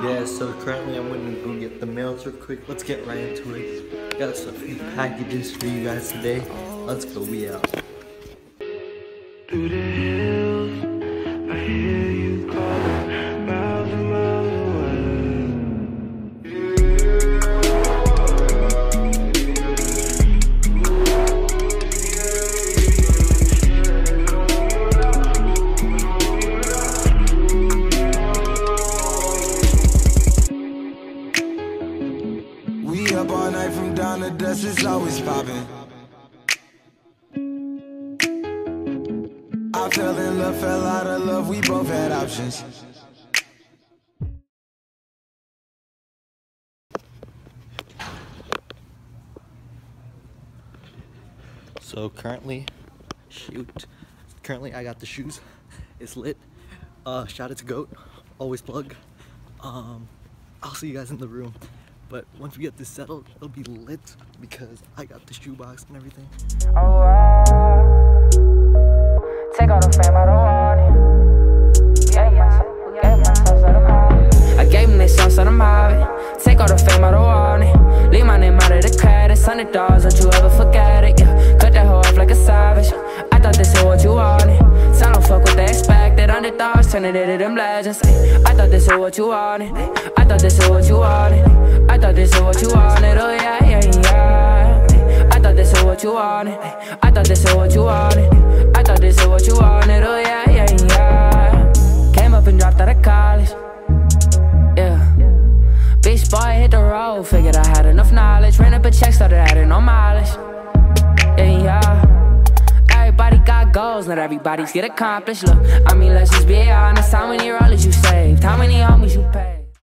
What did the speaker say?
Yeah, so currently I'm going to go get the mail real quick. Let's get right into it. Got some few packages for you guys today. Let's go, we out. Up all night from dawn to dusk, it's always popping. I fell in love, fell out of love, we both had options. So currently, shoot. Currently, I got the shoes. It's lit. Uh, shout out to Goat. Always plug. Um, I'll see you guys in the room. But once we get this settled, it'll be lit because I got the shoebox and everything. Oh, I take all the fame, I don't want it. Yeah, yeah, mob. I gave them they songs to the mob. Take all the fame, I don't want it. Leave my name out of the credits. Hundred dollars, don't you ever forget it. Yeah, cut that hoe off like a savage. I thought this is what you wanted. So I don't fuck what they expected. Underdogs turning into them legends. I thought this is what you wanted. I thought this is what you wanted. I thought this is what you wanted. Oh yeah, yeah, yeah. I thought this is what you wanted. I thought this is what you wanted. I thought this is what you wanted. Oh yeah, yeah, yeah. Came up and dropped out of college. Yeah. Beach boy hit the road, figured I had enough knowledge. Ran up a check, started adding on mileage. Yeah, yeah. Everybody got goals, not everybody's get accomplished. Look, I mean, let's just be honest.